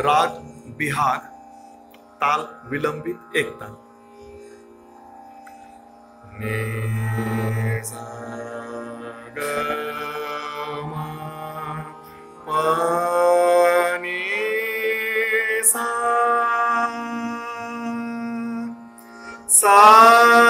राग बिहार ताल विलंबित एक ताल। सा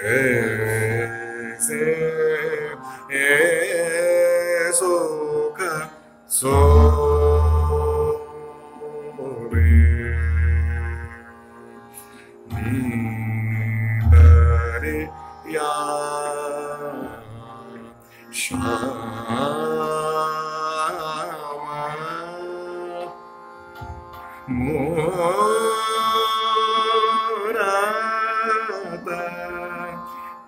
crescer, exulta sobre.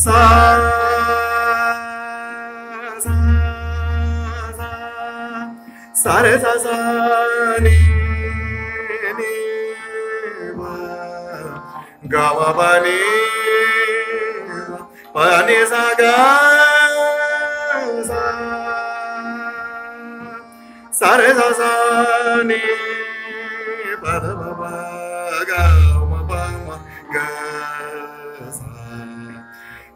sa sa re sa sa ni ni ma ga ma ba ni pa ni sa ga sa sa re sa sa ni pa da ba pa ga ma pa ma ga sa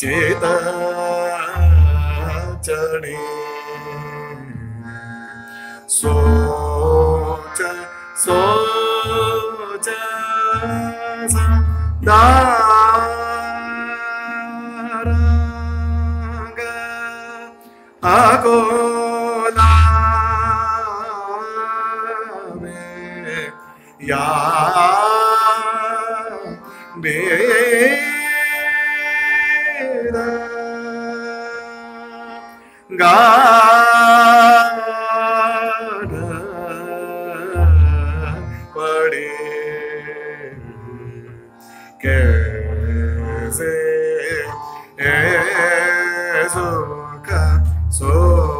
सो रे नी रे आ श्यामा मोराता चेत चढ़े सोच सोच दारंग में या बेरा soca, soca.